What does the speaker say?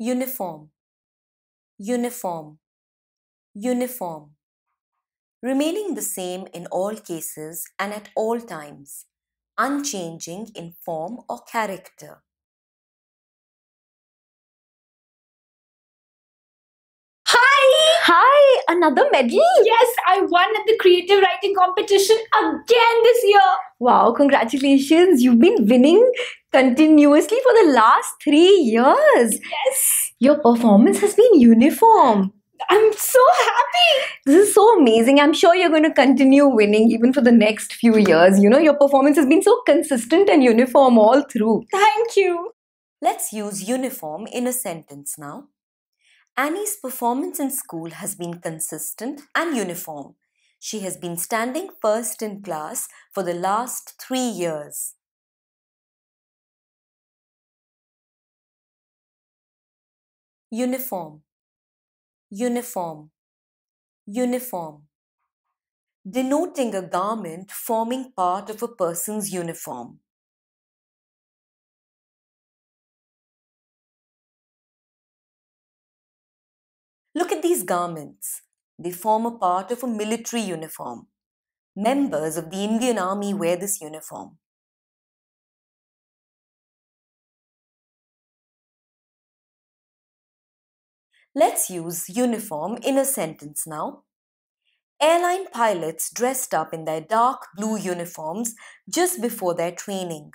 uniform, uniform, uniform, remaining the same in all cases and at all times, unchanging in form or character. Another medal? Yes, I won at the creative writing competition again this year. Wow, congratulations. You've been winning continuously for the last three years. Yes, Your performance has been uniform. I'm so happy. This is so amazing. I'm sure you're going to continue winning even for the next few years. You know, your performance has been so consistent and uniform all through. Thank you. Let's use uniform in a sentence now. Annie's performance in school has been consistent and uniform. She has been standing first in class for the last three years. Uniform, uniform, uniform. Denoting a garment forming part of a person's uniform. Look at these garments. They form a part of a military uniform. Members of the Indian Army wear this uniform. Let's use uniform in a sentence now. Airline pilots dressed up in their dark blue uniforms just before their training.